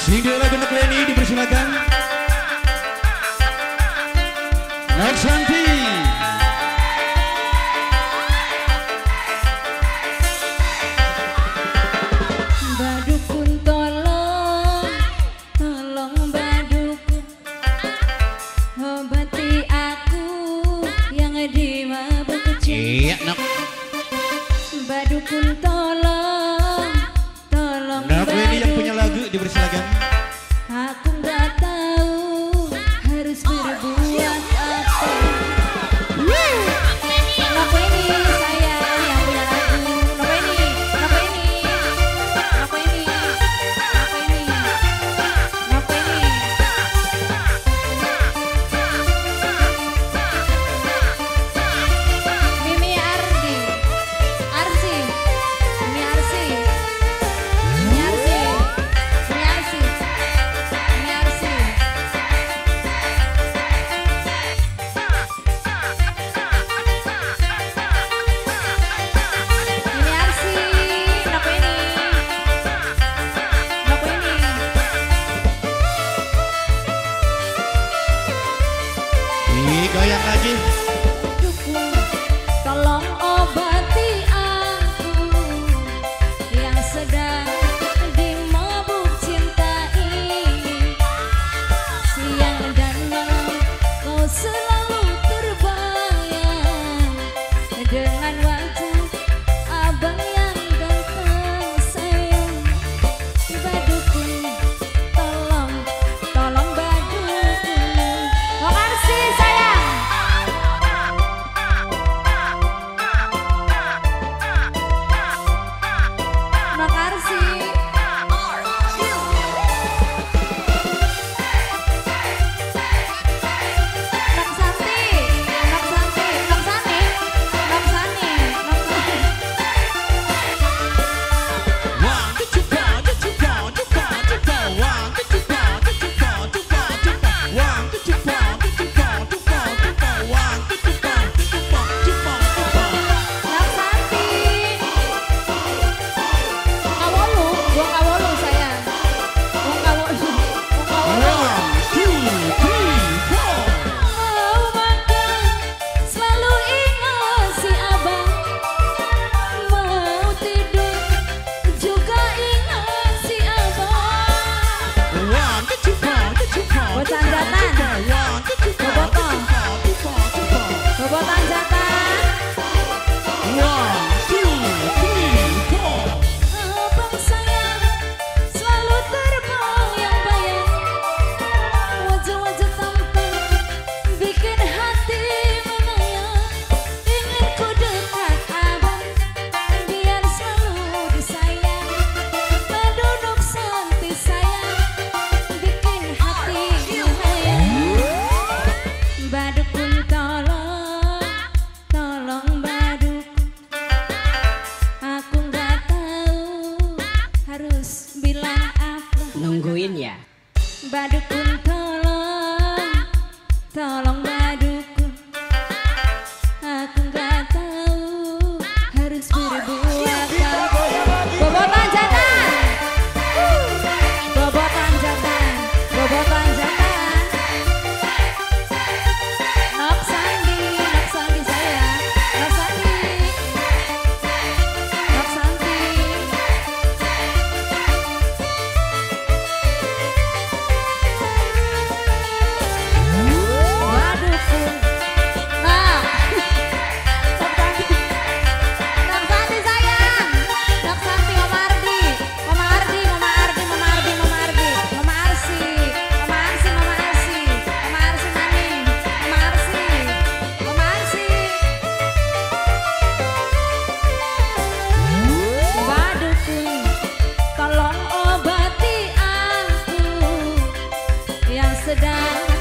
Single lagu untuk Leni dipersilakan. Mabuk Iya, nak. Badukun tolong, nungguin ya? Badukun tolong tolong sedang